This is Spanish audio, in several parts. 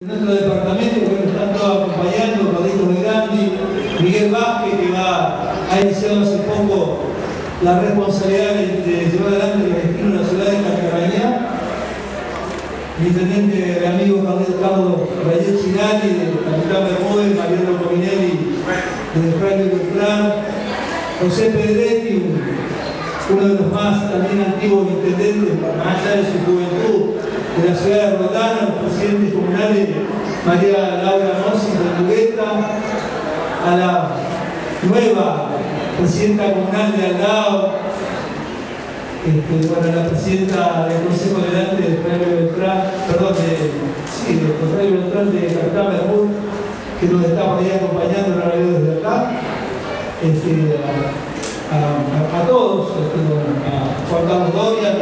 En nuestro departamento que nos están todos acompañando, Carlitos de Grandi, Miguel Vázquez, que va, ha iniciado hace poco la responsabilidad de, llevar adelante el destino ciudad de Cacabañá, mi intendente el amigo Carlos Rayet Chirani, del capitán Bermúdez, Mariano Cominelli, del Franco Beltrán, José Pedretti, uno de los más también antiguos intendentes, más allá de su juventud, de la ciudad de Rotana, los presidentes comunales María Laura Mossi de a la nueva presidenta comunal de Aldao, este, bueno, la presidenta del Consejo Delante de Fray Beltrán, perdón, de, sí, Fray Beltrán de Capitán Bermud, que nos está por ahí acompañando la radio desde acá. Este, a, todos, este, a Juan Carlos Doria,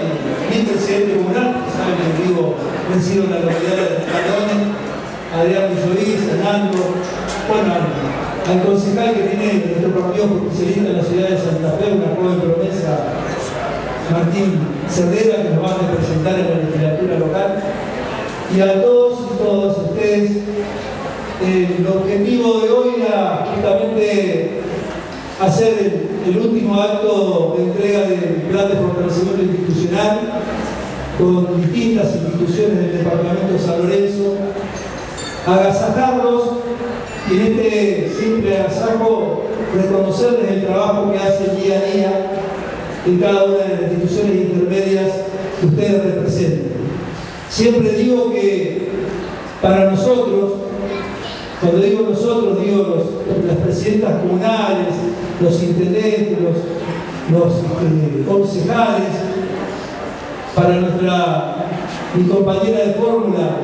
mi presidente comunal, saben que resido en la localidad de Calones, Adrián Villorí, Fernando, bueno, al concejal que tiene nuestro partido justicialista en la ciudad de Santa Fe, una joven promesa, Martín Cerdera, que nos va a representar en la legislatura local, y a todos y todas ustedes, eh, el objetivo de hoy era justamente hacer el, el, último acto de entrega del plan de fortalecimiento con distintas instituciones del departamento de San Lorenzo, agasajarlos y en este simple agasajo reconocerles el trabajo que hacen día a día en cada una de las instituciones intermedias que ustedes representan. Siempre digo que para nosotros, cuando digo nosotros, digo los, las presidentas comunales, los intendentes, los, eh, concejales, para nuestra, mi compañera de fórmula,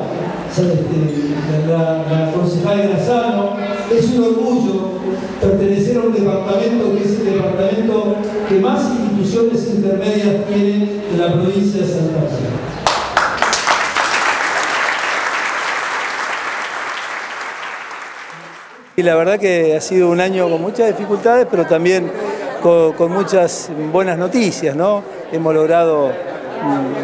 este, la, la concejal Grazano, es un orgullo pertenecer a un departamento que es el departamento que más instituciones intermedias tiene en la provincia de Santa Fe. Y la verdad que ha sido un año con muchas dificultades, pero también con, muchas buenas noticias, ¿no? Hemos logrado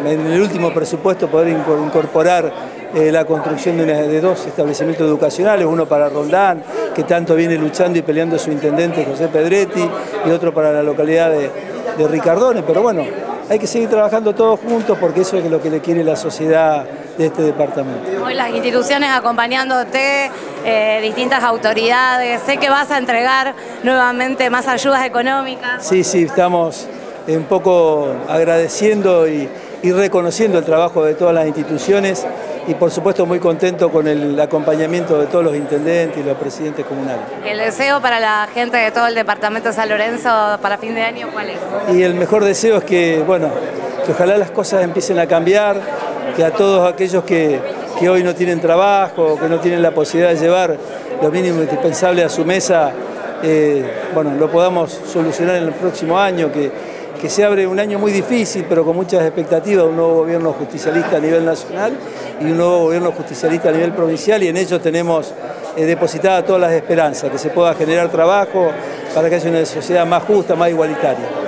en el último presupuesto poder incorporar eh, la construcción de, una, de, dos establecimientos educacionales, uno para Rondán, que tanto viene luchando y peleando su intendente José Pedretti, y otro para la localidad de, de Ricardone, pero bueno, hay que seguir trabajando todos juntos porque eso es lo que le quiere la sociedad de este departamento. Hoy las instituciones acompañándote, eh, distintas autoridades, sé que vas a entregar nuevamente más ayudas económicas. Sí, sí, estamos un poco agradeciendo y, y reconociendo el trabajo de todas las instituciones y por supuesto muy contento con el acompañamiento de todos los intendentes y los presidentes comunales. ¿El deseo para la gente de todo el departamento de San Lorenzo para fin de año cuál es? Y el mejor deseo es que, bueno, que ojalá las cosas empiecen a cambiar, que a todos aquellos que, que hoy no tienen trabajo, que no tienen la posibilidad de llevar lo mínimo indispensable a su mesa, eh, bueno, lo podamos solucionar en el próximo año, que, que se abre un año muy difícil, pero con muchas expectativas un nuevo gobierno justicialista a nivel nacional y un nuevo gobierno justicialista a nivel provincial y en ello tenemos eh, depositada todas las esperanzas, que se pueda generar trabajo para que haya una sociedad más justa, más igualitaria.